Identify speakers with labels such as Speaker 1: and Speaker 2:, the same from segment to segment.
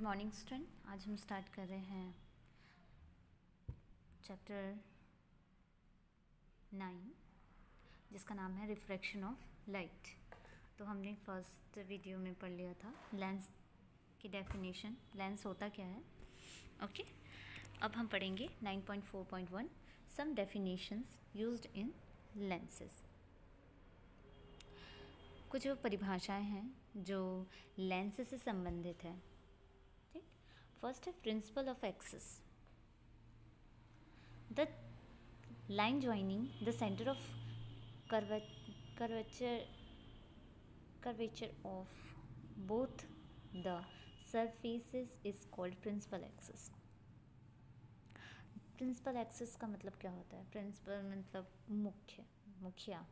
Speaker 1: Good morning student आज हम start कर रहे हैं चैप्टर नाइन जिसका नाम है रिफ्रैक्शन ऑफ़ लाइट तो हमने फ़र्स्ट वीडियो में पढ़ लिया था लेंस की डेफिनेशन लेंस होता क्या है? Okay okay? अब हम पढ़ेंगे 9.4.1 some definitions used in lenses कुछ वो परिभाषाएँ हैं जो लेंस से संबंधित है। फ़र्स्ट है principal of axis the line joining the centre of curvature curvature of both the surfaces is called principal axis. Principal axis का मतलब क्या होता है? प्रिंसिपल मतलब मुख्य, मुखिया।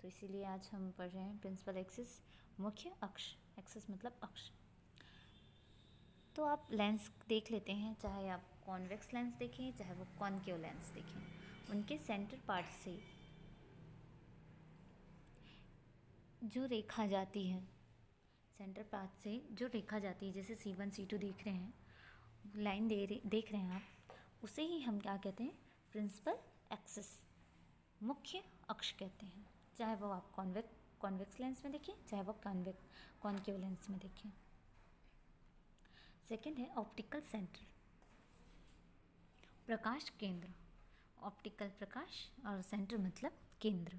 Speaker 1: तो इसीलिए आज हम पढ़ रहे हैं प्रिंसिपल एक्सिस मुख्य अक्ष। एक्सिस मतलब अक्ष। तो आप लेंस देख लेते हैं, चाहे आप कॉन्वेक्स लेंस देखें, चाहे वो कॉनकेव लेंस देखें, उनके सेंटर पार्ट से जो रेखा जाती है, सेंटर पार्ट से जो रेखा जाती है, जैसे सी वन सी टू देख रहे हैं, लाइन दे रहे, देख रहे हैं आप, उसे ही हम क्या कहते हैं? प्रिंसिपल एक्सिस मुख्य अक्ष कहते हैं। चाहे वो आप कॉन्वेक्स कॉन्वेक्स लेंस में देखें, चाहे वो कॉन्वेक्स कॉन्केव लेंस में देखें। सेकंड है ऑप्टिकल सेंटर प्रकाश केंद्र. ऑप्टिकल प्रकाश और सेंटर मतलब केंद्र.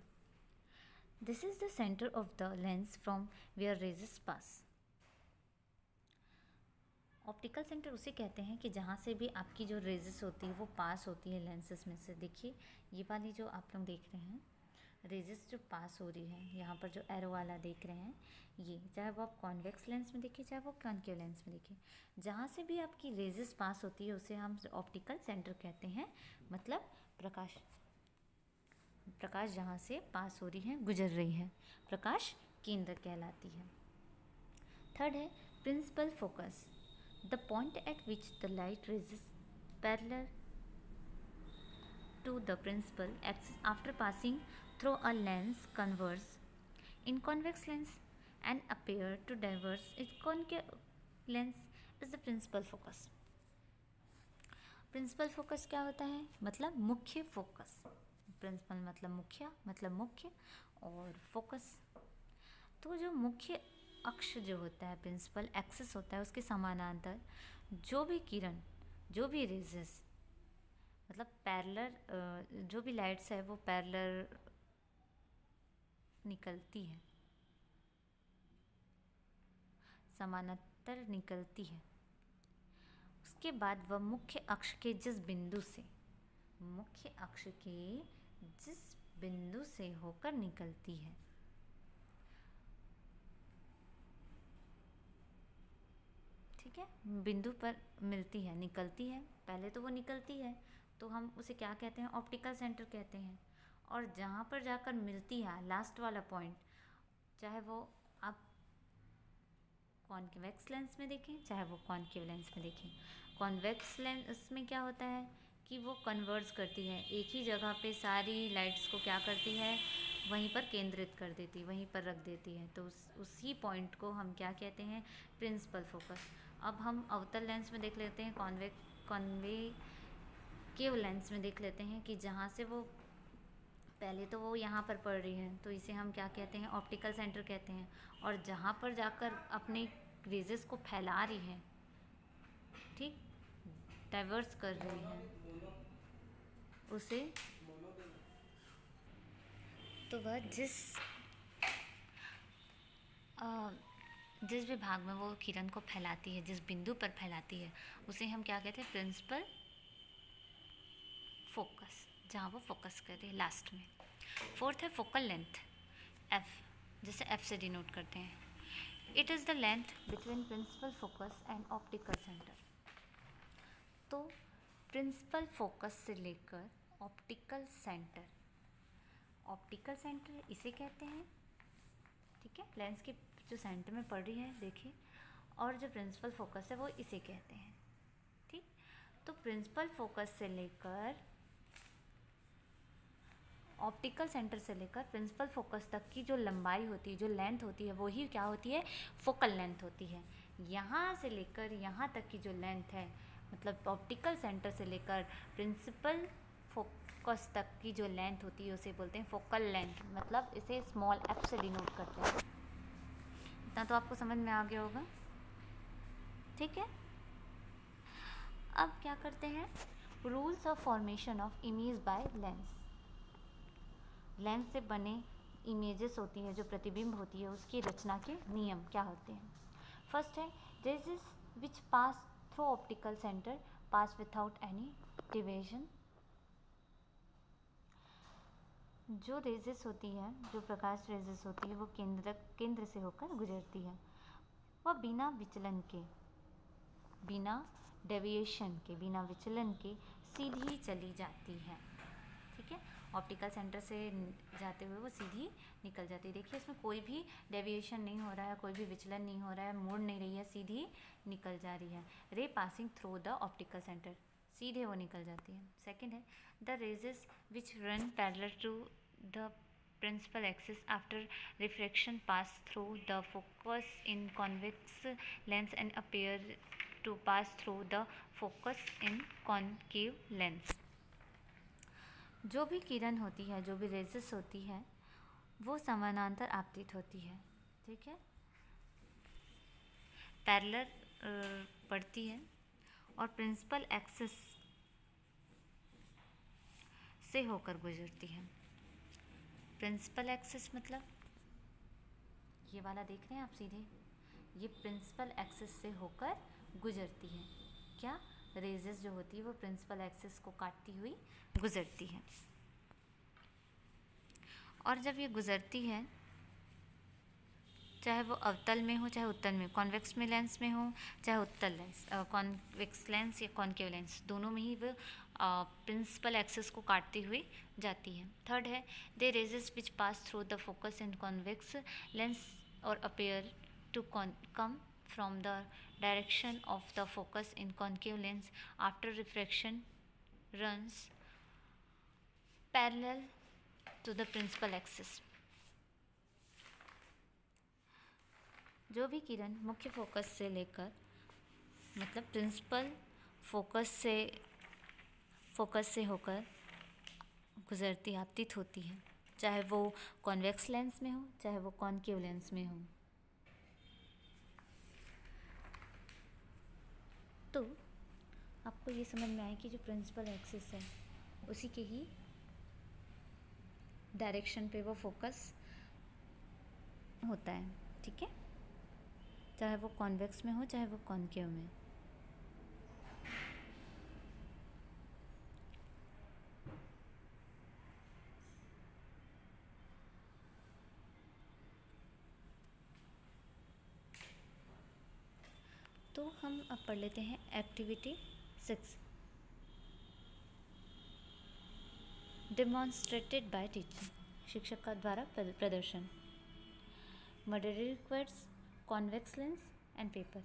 Speaker 1: This is the centre of the lens from where rays pass optical centre उसे कहते हैं कि जहाँ से भी आपकी जो रेजेस होती है, वो पास होती है लेंसेज में से. देखिए, ये वाली जो आप लोग देख रहे हैं रेजेस जो पास हो रही है, यहाँ पर जो एरो वाला देख रहे हैं, ये, चाहे वो आप कॉन्वेक्स लेंस में देखिए, चाहे वो कॉन्केव लेंस में देखिए, जहाँ से भी आपकी रेजेस पास होती है, उसे हम ऑप्टिकल सेंटर कहते हैं मतलब प्रकाश प्रकाश जहाँ से पास हो रही है, गुजर रही है, प्रकाश केंद्र कहलाती है। थर्ड है principal focus the point at which the light rays parallel to the principal axis after passing through a lens converse, in convex lens, and appear to diverge its concave lens is the principal focus. Principal focus क्या होता है? मतलब मुख्य focus principal मतलब मुखिया मतलब मुख्य, और फोकस तो जो मुख्य अक्ष जो होता है प्रिंसिपल एक्सेस होता है, उसके समानांतर जो भी किरण, जो भी रेजेस मतलब पैरलर जो भी लाइट्स है, वो पैरलर निकलती है। समानांतर निकलती है। उसके बाद वह मुख्य अक्ष के जिस बिंदु से, मुख्य अक्ष के जिस बिंदु से होकर निकलती है। ठीक है? बिंदु पर मिलती है, निकलती है। पहले तो वो निकलती है तो हम उसे क्या कहते हैं? ऑप्टिकल सेंटर कहते हैं। और जहाँ पर जाकर मिलती है लास्ट वाला पॉइंट चाहे वो आप कॉन्वेक्स लेंस में देखें, चाहे वो कॉन्केव लेंस में देखें कॉन्वेक्स लेंस में क्या होता है कि वो कन्वर्स करती है। एक ही जगह पे सारी लाइट्स को क्या करती है? वहीं पर केंद्रित कर देती, वहीं पर रख देती है। तो उस, उसी पॉइंट को हम क्या कहते हैं? प्रिंसिपल फोकस अब हम अवतल लेंस में देख लेते हैं कॉन्वे कॉन्वे केव लेंस में देख लेते हैं कि जहाँ से वो पहले तो वो यहाँ पर पड़ रही है तो इसे हम क्या कहते हैं ऑप्टिकल सेंटर कहते हैं। और जहाँ पर जाकर अपने क्रेजेस को फैला रही है ठीक? डाइवर्स कर रही है। उसे तो वह जिस आ, जिस भी भाग में वो किरण को फैलाती है जिस बिंदु पर फैलाती है उसे हम क्या कहते हैं प्रिंसिपल फोकस जहाँ वो फोकस कर लास्ट में। फोर्थ है फोकल लेंथ एफ़ जिसे एफ़ से डिनोट करते हैं. It is the length between principal focus and optical centre तो प्रिंसिपल फोकस से लेकर ऑप्टिकल सेंटर ऑप्टिकल सेंटर इसे कहते हैं. ठीक है? लेंस के जो सेंटर में पड़ रही है, देखिए. और जो प्रिंसिपल फोकस है, वो इसे कहते हैं. ठीक? तो प्रिंसिपल फोकस से लेकर ऑप्टिकल सेंटर से लेकर प्रिंसिपल फोकस तक की जो लंबाई होती है, जो लेंथ होती है, वही क्या होती है? फोकल लेंथ होती है। यहाँ से लेकर यहाँ तक की जो लेंथ है मतलब ऑप्टिकल सेंटर से लेकर प्रिंसिपल फोकस तक की जो लेंथ होती है, उसे बोलते हैं फोकल लेंथ मतलब इसे स्मॉल एफ़ से डिनोट करते हैं। इतना तो आपको समझ में आ गया होगा। ठीक है? अब क्या करते हैं? Rules of formation of image by lens lens से बने इमेजेस होती हैं, जो प्रतिबिंब होती है, उसकी रचना के नियम क्या होते हैं? फ़र्स्ट है rays which pass through optical centre pass without any division जो रेजेस होती है, जो प्रकाश रेजेस होती है, वो केंद्र केंद्र से होकर गुजरती है। वह बिना विचलन के, बिना डेविएशन के, बिना विचलन के सीधी चली जाती है। ठीक है? ऑप्टिकल सेंटर से जाते हुए वो सीधी निकल जाती है। देखिए इसमें कोई भी डेविएशन नहीं हो रहा है, कोई भी विचलन नहीं हो रहा है, मुड़ नहीं रही है, सीधी निकल जा रही है। Ray passing through the optical centre, सीधे वो निकल जाती है। सेकेंड है, the rays which run parallel to the principal axis after refraction pass through the focus in convex lens and appear to pass through the focus in concave lens जो भी किरण होती है, जो भी रेजिस होती है, वो समानांतर आपतित होती है। ठीक है? पैरलर पड़ती है और प्रिंसिपल एक्सेस से होकर गुजरती है। प्रिंसिपल एक्सेस मतलब? ये वाला देख रहे हैं आप सीधे? ये प्रिंसिपल एक्सेस से होकर गुजरती है। क्या? रेजेस जो होती है, वो प्रिंसिपल एक्सिस को काटती हुई गुजरती है। और जब ये गुजरती है, चाहे वो अवतल में हो, चाहे उत्तल में कॉन्वेक्स में लेंस में हो, चाहे उत्तल लेंस कॉन्वेक्स लेंस या कॉन्केव लेंस दोनों में ही वो प्रिंसिपल एक्सेस को काटती हुई जाती है। थर्ड है the rays which pass through the focus in convex lens और appear to come from the direction of the focus in concave lens after refraction runs parallel to the principal axis जो भी किरण मुख्य focus से लेकर मतलब principal focus से focus से होकर गुजरती आपतित होती है चाहे वो कॉन्वेक्स लेंस में हो चाहे वो कॉन्केव लेंस में हो तो आपको ये समझ में आए कि जो प्रिंसिपल एक्सिस है, उसी के ही डायरेक्शन पे वो फोकस होता है, ठीक है? चाहे वो कॉन्वेक्स में हो, चाहे वो कॉन्केव में। तो हम अब पढ़ लेते हैं activity six demonstrated by teacher शिक्षक का द्वारा प्रदर्शन. मॉडरी requires convex lens and paper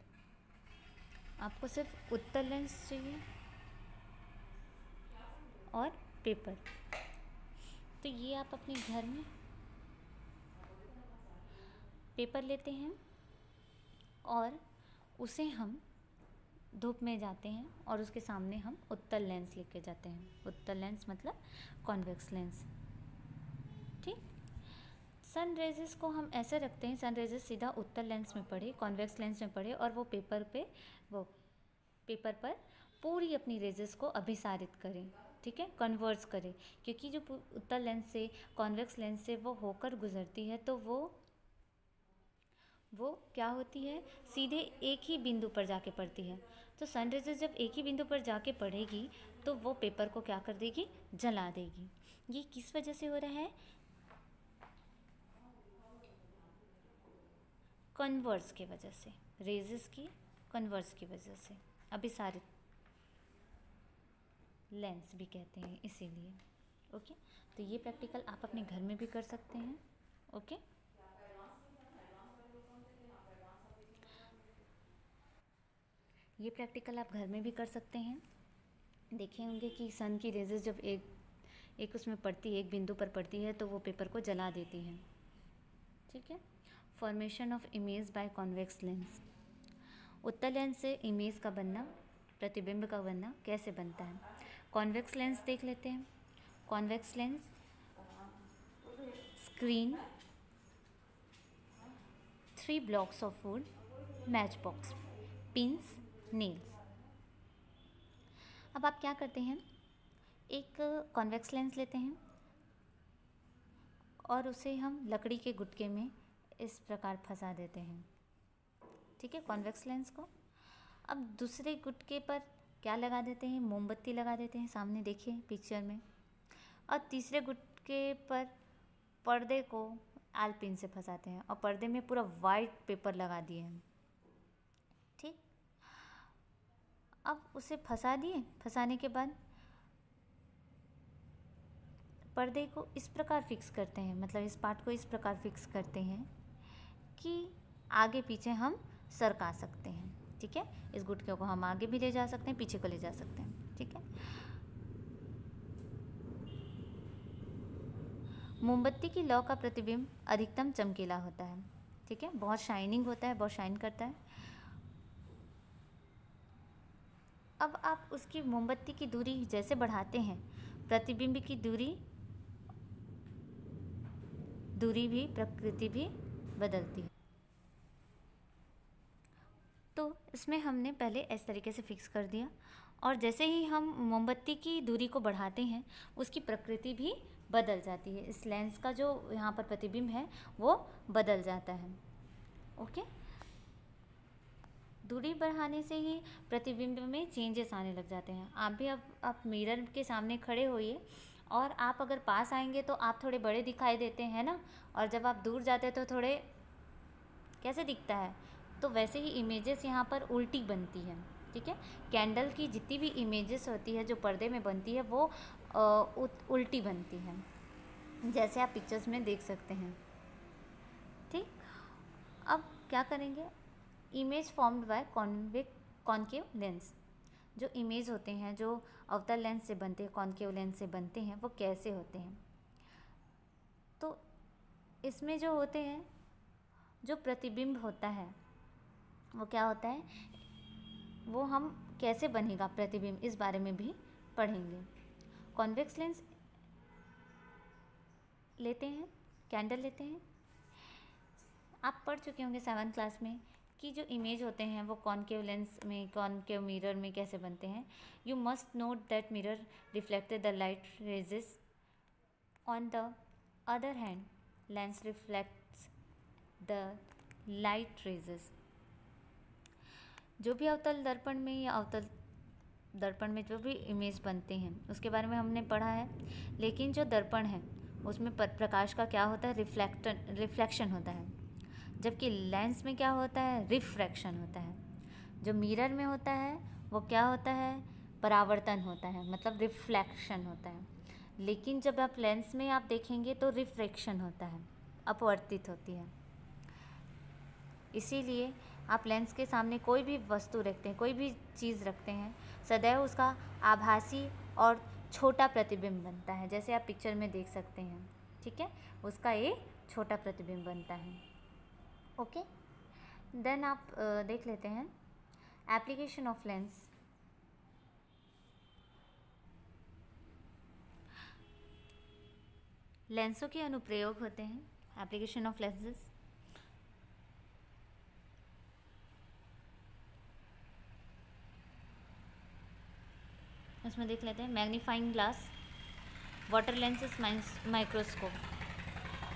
Speaker 1: आपको सिर्फ़ उत्तर लेंस चाहिए और पेपर तो ये आप अपने घर में पेपर लेते हैं और उसे हम धूप में जाते हैं और उसके सामने हम उत्तर लेंस लेके जाते हैं। उत्तर लेंस मतलब कॉन्वेक्स लेंस ठीक? सन रेजेस को हम ऐसे रखते हैं सन रेजेस सीधा उत्तर लेंस में पड़े कॉन्वेक्स लेंस में पड़े और वो पेपर पे, वो पेपर पर पूरी अपनी रेजेस को अभिसारित करें। ठीक है? कन्वर्स करें। क्योंकि जो उत्तर लेंस से कॉन्वेक्स लेंस से वो होकर गुजरती है तो वो वो क्या होती है? सीधे एक ही बिंदु पर जाके पड़ती है। तो सन जब एक ही बिंदु पर जाके पड़ेगी तो वो पेपर को क्या कर देगी? जला देगी। ये किस वजह से हो रहा है? कन्वर्स की वजह से। रेजेस की कन्वर्स की वजह से। अभिसारित लेंस भी कहते हैं, इसीलिए। ओके तो ये प्रैक्टिकल आप अपने घर में भी कर सकते हैं। ओके ये प्रैक्टिकल आप घर में भी कर सकते हैं। देखे होंगे कि सन की रेजेस जब एक एक उसमें पड़ती है एक बिंदु पर पड़ती है तो वो पेपर को जला देती है। ठीक है? Formation of image by convex lens Uttar lens से इमेज का बनना, प्रतिबिंब का बनना कैसे बनता है? कॉन्वेक्स लेंस देख लेते हैं। Convex lens screen three blocks of wood matchbox pins nails अब आप क्या करते हैं? एक कॉन्वेक्स लेंस लेते हैं और उसे हम लकड़ी के गुटके में इस प्रकार फंसा देते हैं। ठीक है? कॉन्वेक्स लेंस को। अब दूसरे गुटके पर क्या लगा देते हैं? मोमबत्ती लगा देते हैं। सामने देखिए पिक्चर में। और तीसरे गुटके पर पर्दे को आलपिन से फंसाते हैं और पर्दे में पूरा वाइट पेपर लगा दिए हैं ठीक अब उसे फंसा दिए। फंसाने के बाद पर्दे को इस प्रकार फिक्स करते हैं मतलब इस पार्ट को इस प्रकार फिक्स करते हैं कि आगे पीछे हम सरका सकते हैं, ठीक है? इस गुटके को हम आगे भी ले जा सकते हैं, पीछे को ले जा सकते हैं, ठीक है? मोमबत्ती की लौ का प्रतिबिंब अधिकतम चमकीला होता है, ठीक है? बहुत शाइनिंग होता है, बहुत शाइन करता है। अब आप उसकी मोमबत्ती की दूरी जैसे बढ़ाते हैं। प्रतिबिंब की दूरी दूरी भी, प्रकृति भी बदलती है। तो इसमें हमने पहले इस तरीके से फिक्स कर दिया। और जैसे ही हम मोमबत्ती की दूरी को बढ़ाते हैं, उसकी प्रकृति भी बदल जाती है। इस लेंस का जो यहाँ पर प्रतिबिंब है, वो बदल जाता है। ओके? दूरी बढ़ाने से ही प्रतिबिंब में चेंजेस आने लग जाते हैं। आप भी अब, आप मिरर के सामने खड़े होइए और आप अगर पास आएँगे तो आप थोड़े बड़े दिखाई देते हैं ना? और जब आप दूर जाते हैं तो थोड़े, कैसे दिखता है? तो वैसे ही इमेजेस यहाँ पर उल्टी बनती है, ठीक है? कैंडल की जितनी भी इमेजेस होती है, जो पर्दे में बनती है, वो उल्टी बनती है, जैसे आप पिक्चर्स में देख सकते हैं, ठीक? अब क्या करेंगे? Image formed by convex concave lens जो इमेज होते हैं, जो अवतल लेंस से बनते हैं कॉन्केव लेंस से बनते हैं, वो कैसे होते हैं? तो इसमें जो होते हैं, जो प्रतिबिंब होता है, वो क्या होता है? वो हम कैसे बनेगा प्रतिबिंब, इस बारे में भी पढ़ेंगे। कॉन्वेक्स लेंस लेते हैं कैंडल लेते हैं। आप पढ़ चुके होंगे सेवन क्लास में। कि जो इमेज होते हैं, वो कॉनकेव लेंस में कॉनकेव मिरर में कैसे बनते हैं? You must note that mirror reflected the light rays on the other hand lens reflects the light rays जो भी अवतल दर्पण में या अवतल दर्पण में जो भी इमेज बनते हैं, उसके बारे में हमने पढ़ा है। लेकिन जो दर्पण है, उसमें प्रकाश का क्या होता है? रिफ्लेक्टन रिफ्लेक्शन होता है। जबकि लेंस में क्या होता है? रिफ्रैक्शन होता है। जो मिरर में होता है, वो क्या होता है? परावर्तन होता है मतलब रिफ्लेक्शन होता है। लेकिन जब आप लेंस में आप देखेंगे तो रिफ्रैक्शन होता है, अपवर्तित होती है। इसीलिए आप लेंस के सामने कोई भी वस्तु रखते हैं, कोई भी चीज़ रखते हैं, सदैव उसका आभासी और छोटा प्रतिबिंब बनता है, जैसे आप पिक्चर में देख सकते हैं, ठीक है? उसका एक छोटा प्रतिबिंब बनता है। ओके? देन आप देख लेते हैं। एप्लीकेशन ऑफ़ लेंस लेंसों के अनुप्रयोग होते हैं। एप्लीकेशन ऑफ़ लेंसेस इसमें देख लेते हैं। Magnifying glass water lenses microscope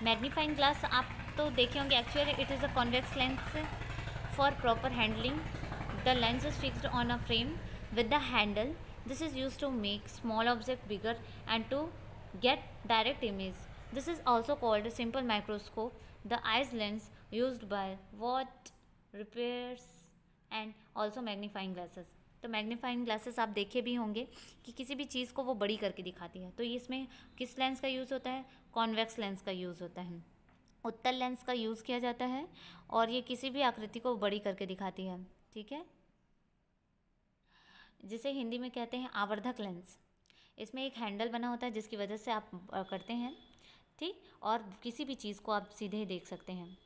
Speaker 1: magnifying glass आप तो देखे होंगे actually it is a convex lens for proper handling the lens is fixed on a frame with the handle this is use to make small object bigger and to get direct image this is also called simple microscope the eyes lens use by watch repairers and also magnifying glasses तो magnifying glasses आप देखे भी होंगे कि किसी भी चीज़ को वो बड़ी करके दिखाती है। तो इसमें किस लेंस का यूज़ होता है? कॉन्वेक्स लेंस का यूज़ होता है। उत्तल लेंस का यूज़ किया जाता है और ये किसी भी आकृति को बड़ी करके दिखाती है, ठीक है? जिसे हिंदी में कहते हैं आवर्धक लेंस। इसमें एक हैंडल बना होता है जिसकी वजह से आप करते हैं, ठीक? और किसी भी चीज़ को आप सीधे देख सकते हैं।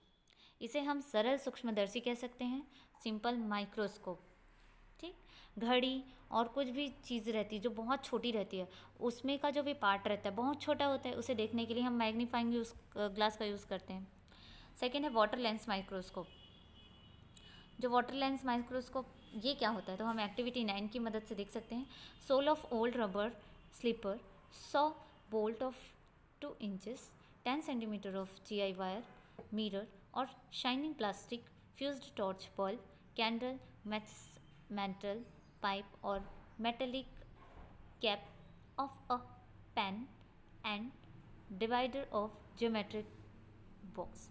Speaker 1: इसे हम सरल सूक्ष्मदर्शी कह सकते हैं, सिंपल माइक्रोस्कोप। ठीक? घड़ी और कुछ भी चीज़ रहती है जो बहुत छोटी रहती है, उसमें का जो भी पार्ट रहता है, बहुत छोटा होता है, उसे देखने के लिए हम मैग्नीफाइंग यूज़ ग्लास का यूज़ करते हैं। सेकेंड है वाटर लेंस माइक्रोस्कोप जो वाटर लेंस माइक्रोस्कोप ये क्या होता है? तो हम एक्टिविटी नाइन की मदद से देख सकते हैं। Sole of old rubber slipper saw bolt of two inches ten centimetre of G I wire mirror और shining plastic fused torch bulb candle matches metal pipe और metallic cap of a pen and divider of geometric box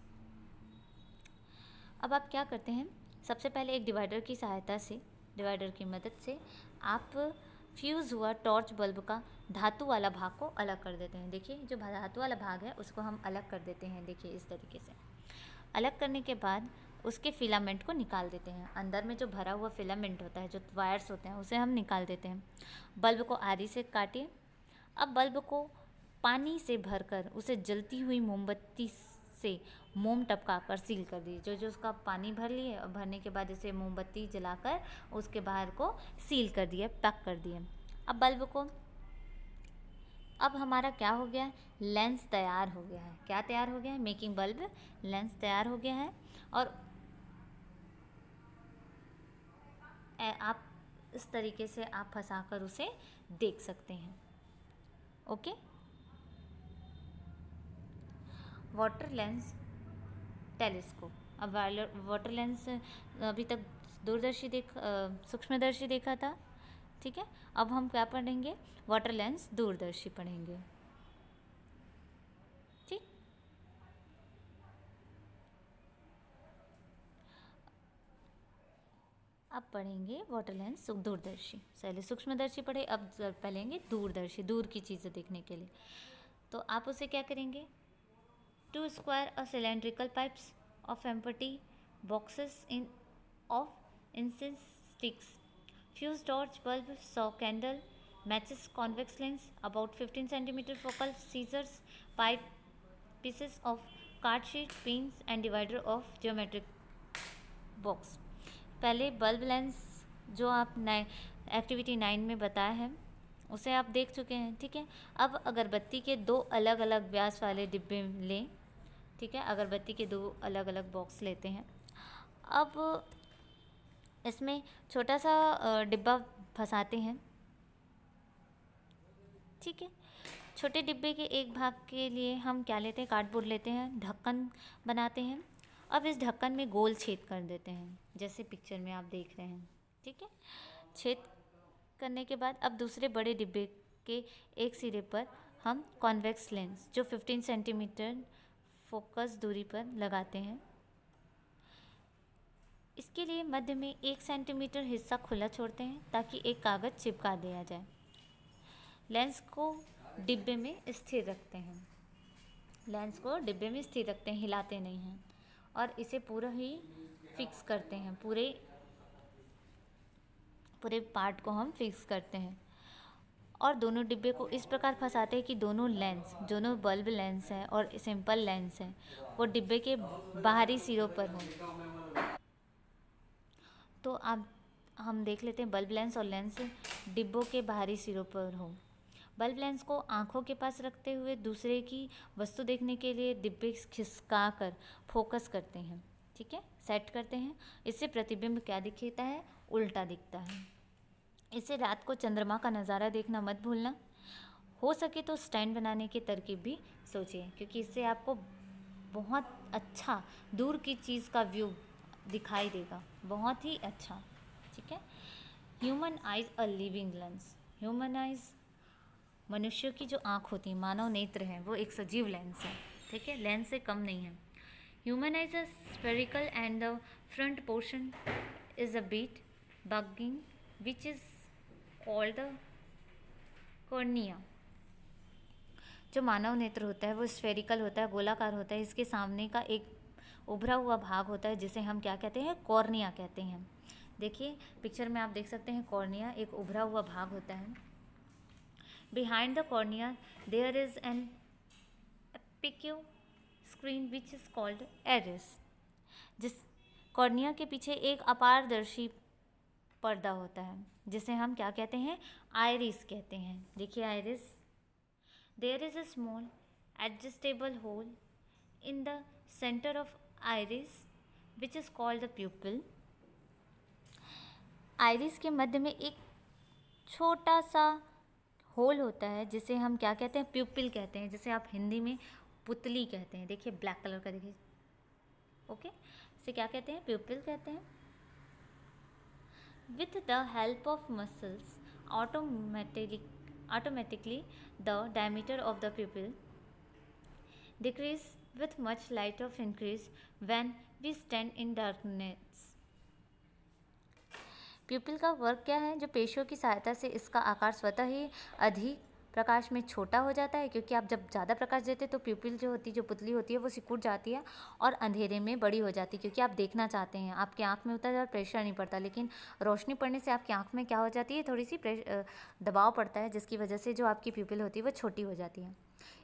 Speaker 1: अब आप क्या करते हैं? सबसे पहले एक डिवाइडर की सहायता से डिवाइडर की मदद से आप फ्यूज़ हुआ टॉर्च बल्ब का धातु वाला भाग को अलग कर देते हैं। देखिए, जो धातु वाला भाग है, उसको हम अलग कर देते हैं। देखिए, इस तरीके से। अलग करने के बाद उसके फिलामेंट को निकाल देते हैं। अंदर में जो भरा हुआ फिलामेंट होता है, जो वायर्स होते हैं, उसे हम निकाल देते हैं। बल्ब को आरी से काटिए। अब बल्ब को पानी से भरकर उसे जलती हुई मोमबत्ती से मोम टपका कर सील कर दिए जो जो उसका पानी भर लिए, और भरने के बाद इसे मोमबत्ती जलाकर उसके बाहर को सील कर दिए, पैक कर दिए। अब बल्ब को, अब हमारा क्या हो गया? लेंस तैयार हो गया है। क्या तैयार हो गया है? मेकिंग बल्ब लेंस तैयार हो गया है। और आप इस तरीके से आप फंसा कर उसे देख सकते हैं। ओके? Water lens telescope. अब वाटर लेंस, अभी तक दूरदर्शी देख सूक्ष्मदर्शी देखा था, ठीक है? अब हम क्या पढ़ेंगे? वाटर लेंस दूरदर्शी पढ़ेंगे ठीक अब पढ़ेंगे वाटर लेंस दूरदर्शी। पहले सूक्ष्मदर्शी पढ़े, अब पढ़ेंगे दूरदर्शी, दूर की चीज़ें देखने के लिए। तो आप उसे क्या करेंगे? टू स्क्वायर और cylindrical pipes of empty boxes in of incense sticks fuse torch bulb saw candle matches convex lens about fifteen centimetre focal scissors pipe pieces of card sheet pins and divider of geometric box पहले bulb lens जो आप नए, activity nine में बताया है, उसे आप देख चुके हैं, ठीक है? अब अगरबत्ती के दो अलग अलग व्यास वाले डिब्बे लें, ठीक है? अगरबत्ती के दो अलग अलग बॉक्स लेते हैं। अब इसमें छोटा सा डिब्बा फंसाते हैं, ठीक है? छोटे डिब्बे के एक भाग के लिए हम क्या लेते हैं? कार्डबोर्ड लेते हैं, ढक्कन बनाते हैं अब इस ढक्कन में गोल छेद कर देते हैं, जैसे पिक्चर में आप देख रहे हैं, ठीक है? छेद करने के बाद अब दूसरे बड़े डिब्बे के एक सिरे पर हम कॉन्वेक्स लेंस जो 15 सेंटीमीटर फोकस दूरी पर लगाते हैं। इसके लिए मध्य में एक सेंटीमीटर हिस्सा खुला छोड़ते हैं, ताकि एक कागज़ चिपका दिया जाए। लेंस को डिब्बे में स्थिर रखते हैं। लेंस को डिब्बे में स्थिर रखते हैं, हिलाते नहीं हैं। और इसे पूरा ही फिक्स करते हैं। पूरे पूरे पार्ट को हम फिक्स करते हैं। और दोनों डिब्बे को इस प्रकार फंसाते हैं कि दोनों लेंस दोनों बल्ब लेंस हैं और सिंपल लेंस हैं। वो डिब्बे के बाहरी सिरों पर हो। तो आप हम देख लेते हैं बल्ब लेंस और लेंस डिब्बों के बाहरी सिरों पर हो। बल्ब लेंस को आँखों के पास रखते हुए दूसरे की वस्तु देखने के लिए डिब्बे खिसका कर फोकस करते हैं, ठीक है? सेट करते हैं। इससे प्रतिबिंब क्या दिखता है? उल्टा दिखता है। इसे रात को चंद्रमा का नज़ारा देखना मत भूलना। हो सके तो स्टैंड बनाने की तरकीब भी सोचिए, क्योंकि इससे आपको बहुत अच्छा दूर की चीज़ का व्यू दिखाई देगा। बहुत ही अच्छा ठीक है? Human eyes a living lens. Human eyes मनुष्य की जो आँख होती है, मानव नेत्र है, वो एक सजीव लेंस है, ठीक है? लेंस से कम नहीं है। Human eyes a spherical and the front portion is a bit bulging which is called the cornea जो मानव नेत्र होता है, वो स्फेरिकल होता है, गोलाकार होता है, इसके सामने का एक उभरा हुआ भाग होता है, जिसे हम क्या कहते हैं? कॉर्निया कहते हैं। देखिए पिक्चर में आप देख सकते हैं कॉर्निया एक उभरा हुआ भाग होता है। Behind the cornea there is an opaque screen which is called iris जिस कॉर्निया के पीछे एक अपारदर्शी पर्दा होता है, जिसे हम क्या कहते हैं? आयरिस कहते हैं। देखिए iris there is a small adjustable hole in the centre of iris which is called the pupil iris के मध्य में एक छोटा सा होल होता है, जिसे हम क्या कहते हैं? प्यूपिल कहते हैं, जिसे आप हिंदी में पुतली कहते हैं। देखिए ब्लैक कलर का देखिए। ओके इसे क्या कहते हैं? प्यूपिल कहते हैं। With the help of muscles automatic automatically the diameter of the pupil decrease with much light of increase when we stand in darkness. Pupil का वर्क क्या है? जो पेशियों की सहायता से इसका आकार स्वतः ही अधिक प्रकाश में छोटा हो जाता है, क्योंकि आप जब ज़्यादा प्रकाश देते तो प्यूपिल जो होती, जो पुतली होती है, वो सिकुड़ जाती है और अंधेरे में बड़ी हो जाती है, क्योंकि आप देखना चाहते हैं। आपके आँख में उतना ज़्यादा प्रेशर नहीं पड़ता, लेकिन रोशनी पड़ने से आपकी आँख में क्या हो जाती है? थोड़ी सी दबाव पड़ता है, जिसकी वजह से जो आपकी प्यूपिल होती है, वो छोटी हो जाती है।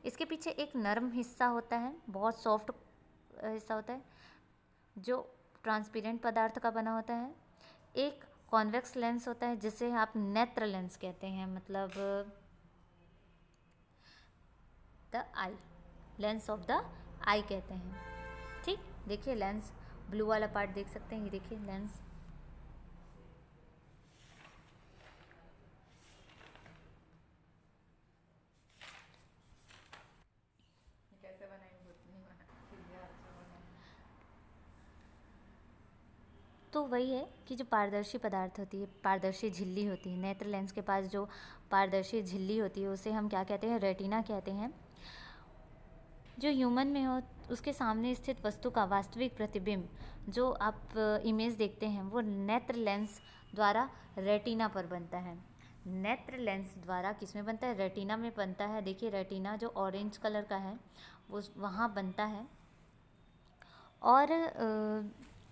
Speaker 1: इसके पीछे एक नरम हिस्सा होता है, बहुत सॉफ्ट हिस्सा होता है, जो ट्रांसपेरेंट पदार्थ का बना होता है। एक कॉन्वेक्स लेंस होता है, जिसे आप नेत्र लेंस कहते हैं मतलब the eye lens of the eye कहते हैं। ठीक? देखिए लेंस ब्लू वाला पार्ट देख सकते हैं, ये देखिए लेंस तो वही है कि जो पारदर्शी पदार्थ होती है, पारदर्शी झिल्ली होती है, नेत्र लेंस के पास जो पारदर्शी झिल्ली होती है, उसे हम क्या कहते हैं, रेटिना कहते हैं। जो ह्यूमन में हो, उसके सामने स्थित वस्तु का वास्तविक प्रतिबिंब जो आप इमेज देखते हैं, वो नेत्र लेंस द्वारा रेटिना पर बनता है। नेत्र लेंस द्वारा किसमें बनता है? रेटिना में बनता है। देखिए, रेटिना जो ऑरेंज कलर का है, वो वहाँ बनता है। और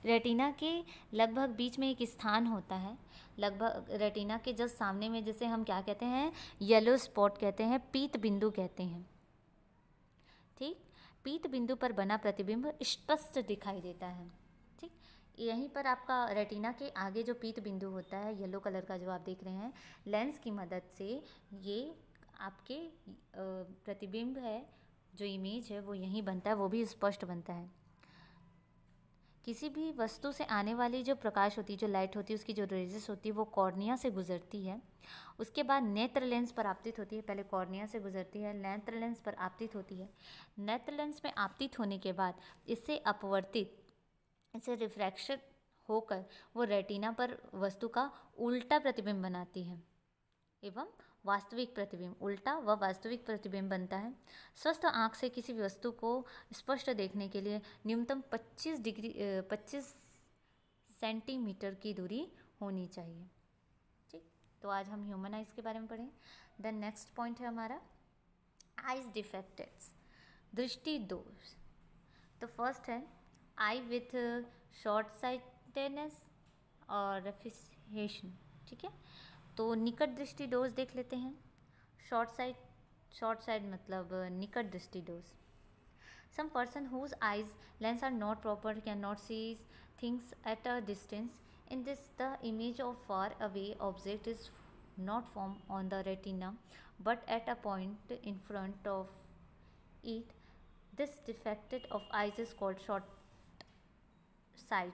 Speaker 1: रेटिना के लगभग बीच में एक स्थान होता है। लगभग रेटिना के जस्ट सामने में जिसे हम क्या कहते हैं? येलो स्पॉट कहते हैं, पीत बिंदु कहते हैं। ठीक? पीत बिंदु पर बना प्रतिबिंब स्पष्ट दिखाई देता है। ठीक? यहीं पर आपका रेटिना के आगे जो पीत बिंदु होता है येलो कलर का जो आप देख रहे हैं लेंस की मदद से ये आपके प्रतिबिंब है, जो इमेज है, वो यहीं बनता है, वो भी स्पष्ट बनता है। किसी भी वस्तु से आने वाली जो प्रकाश होती है जो लाइट होती है उसकी जो रेजिस होती है वो कॉर्निया से गुजरती है। उसके बाद नेत्र लेंस पर आपतित होती है। पहले कॉर्निया से गुजरती है, नेत्र लेंस पर आपतित होती है। नेत्र लेंस में आपतित होने के बाद इससे अपवर्तित इसे रिफ्रैक्शन होकर वो रेटिना पर वस्तु का उल्टा प्रतिबिंब बनाती है। एवं वास्तविक प्रतिबिंब, उल्टा व वास्तविक प्रतिबिंब बनता है। स्वस्थ आँख से किसी वस्तु को स्पष्ट देखने के लिए न्यूनतम 25 डिग्री 25 सेंटीमीटर की दूरी होनी चाहिए। ठीक तो आज हम ह्यूमन आइज़ के बारे में पढ़ें। देन नेक्स्ट पॉइंट है हमारा आइज़ डिफेक्टेड्स, दृष्टि दोष। तो फ़र्स्ट है, आई विथ शॉर्ट साइटेडनेस और रेफिसेशन ठीक है तो निकट दृष्टि डोज देख लेते हैं। शॉर्ट साइड शॉर्ट साइड मतलब निकट दृष्टि dose. Some person whose eyes lens are not proper can not sees things at a distance in this the image of far away object is not form on the retina but at a point in front of it this defected of eyes is called short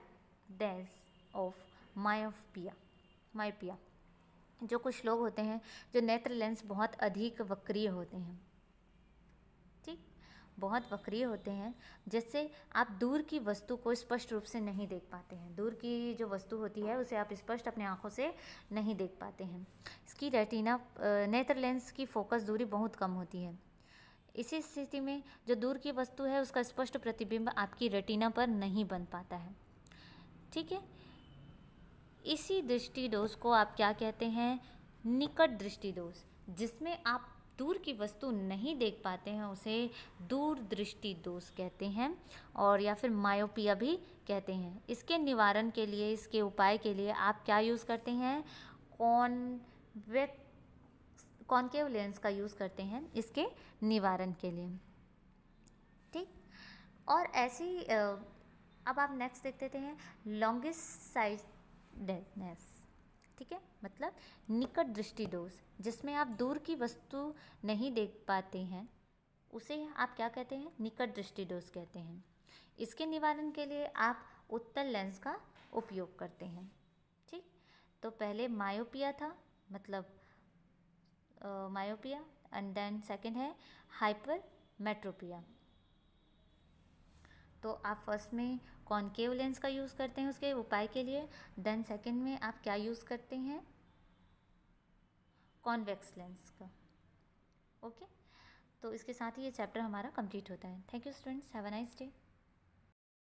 Speaker 1: sightedness of myopia जो कुछ लोग होते हैं, जो नेत्र lens बहुत अधिक वक्रिय होते हैं। ठीक? बहुत वक्रिय होते हैं, जिससे आप दूर की वस्तु को स्पष्ट रूप से नहीं देख पाते हैं। दूर की जो वस्तु होती है, उसे आप स्पष्ट अपने आँखों से नहीं देख पाते हैं। इसकी रेटिना नेत्र लेंस की फोकस दूरी बहुत कम होती है। इसी स्थिति में जो दूर की वस्तु है, उसका स्पष्ट प्रतिबिंब आपकी रेटिना पर नहीं बन पाता है। ठीक है? इसी दृष्टि दोष को आप क्या कहते हैं? निकट दृष्टि दोष, जिसमें आप दूर की वस्तु नहीं देख पाते हैं, उसे दूर दृष्टि दोष कहते हैं और या फिर मायोपिया भी कहते हैं। इसके निवारण के लिए, इसके उपाय के लिए आप क्या यूज़ करते हैं? कॉन्वेक्स कॉनकेव लेंस का यूज़ करते हैं? इसके निवारण के लिए। ठीक? और ऐसी अब आप नेक्स्ट देख लेते हैं लॉन्गेस्ट साइडेडनेस ठीक है? मतलब निकट दृष्टि दोष, जिसमें आप दूर की वस्तु नहीं देख पाते हैं, उसे आप क्या कहते हैं? निकट दृष्टि दोष कहते हैं। इसके निवारण के लिए आप उत्तल लेंस का उपयोग करते हैं, ठीक? तो पहले मायोपिया था मतलब मायोपिया एंड देन सेकंड है हाइपर मेट्रोपिया तो आप फ़र्स्ट में कॉनकेव लेंस का यूज़ करते हैं उसके उपाय के लिए। देन सेकेंड में आप क्या यूज़ करते हैं? कॉन्वेक्स लेंस का। ओके तो इसके साथ ही ये चैप्टर हमारा कंप्लीट होता है। Thank you students have a nice day